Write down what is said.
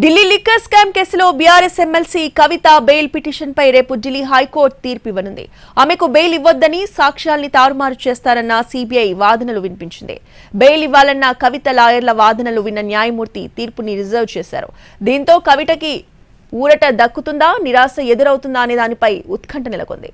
Delhi liquor scam కేసులో BRS MLC Kavitha bail petition పై రేపు Delhi high court తీర్పు ఇవ్వనుంది. ఆమెకు బెయిల్ ఇవ్వొద్దని సాక్ష్యాల్ని తారుమారు చేస్తారన్న సిబిఐ వాదనలు వినిపించింది. బెయిల్ ఇవ్వాలన్న కవిత లాయర్ల వాదనలు విన్న న్యాయమూర్తి తీర్పుని రిజర్వ్ చేశారు. దీంతో కవితకి ఊరట దక్కుతుందా నిరాశ ఎదురవుతుందా అనే దానిపై ఉత్కంఠ నెలకొంది.